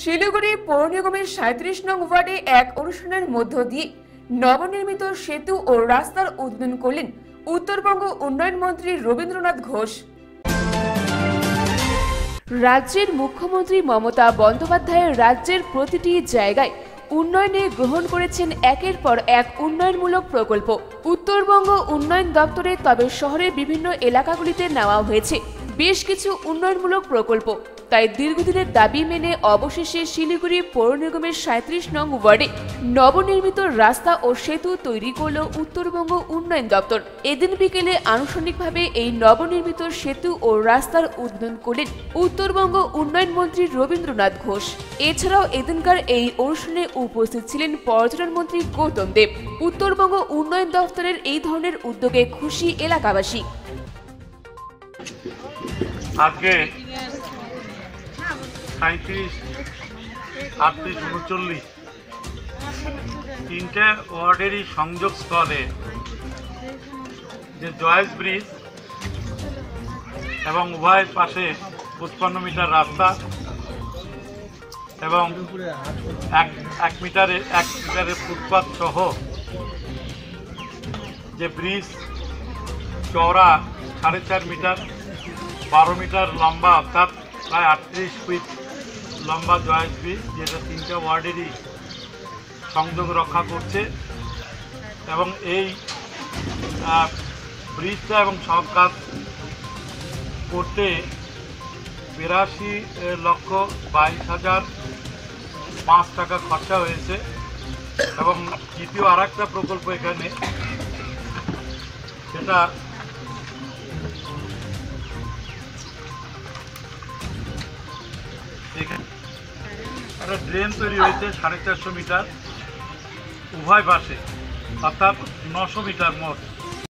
শিলিগুড়ি পৌর নিগমের সাঁত্রিশ নং ওয়ার্ডে এক অনুষ্ঠানের মধ্য দিয়ে নবনির্মিত সেতু ও রাস্তার উদ্বোধন করলেন উত্তরবঙ্গ উন্নয়ন মন্ত্রী রবীন্দ্রনাথ ঘোষ। রাজ্যের মুখ্যমন্ত্রী মমতা বন্দ্যোপাধ্যায় রাজ্যের প্রতিটি জায়গায় উন্নয়নে গ্রহণ করেছেন একের পর এক উন্নয়নমূলক প্রকল্প। উত্তরবঙ্গ উন্নয়ন দপ্তরে তবে শহরের বিভিন্ন এলাকাগুলিতে নেওয়া হয়েছে। বেশ কিছু উন্নয়নমূলক প্রকল্প। তাই দীর্ঘদিনের দাবি মেনে অবশেষে শিলিগুড়ি পৌর নিগমের সাঁত্রিশ নং ওয়ার্ডে নবনির্মিত রাস্তা ও সেতু তৈরি করল উত্তরবঙ্গ উন্নয়ন দপ্তর। এদিন বিকেলে আনুষ্ঠানিকভাবে এই নবনির্মিত সেতু ও রাস্তার উদ্বোধন করলেন উত্তরবঙ্গ উন্নয়ন মন্ত্রী রবীন্দ্রনাথ ঘোষ। এছাড়াও এদিনকার এই অনুষ্ঠানে উপস্থিত ছিলেন পর্যটন মন্ত্রী গৌতম দেব। উত্তরবঙ্গ উন্নয়ন দপ্তরের এই ধরনের উদ্যোগে খুশি এলাকাবাসী। আজকে সাঁত্রিশ আটত্রিশ, উনচল্লিশ। তিনটে ওয়ার্ডেরই সংযোগ স্থলে যে জয়েস ব্রিজ এবং উভয় পাশে পঁচপান্ন মিটার রাস্তা এবং এক এক মিটারে, এক মিটারের ফুটপাথ সহ যে ব্রিজ চওড়া সাড়ে চার মিটার, বারো মিটার লম্বা, অর্থাৎ প্রায় আটত্রিশ ফিট লম্বা জয়েস ব্রিজ, যেটা তিনটা ওয়ার্ডেরই সংযোগ রক্ষা করছে। এবং এই ব্রিজটা এবং সব কাজ করতে বিরাশি লক্ষ বাইশ হাজার পাঁচ টাকা খরচা হয়েছে। এবং দ্বিতীয় আর প্রকল্প এখানে, সেটা একটা ড্রেন তৈরি হয়েছে সাড়ে চারশো মিটার উভয় পাশে অর্থাৎ নশো মিটার মোট।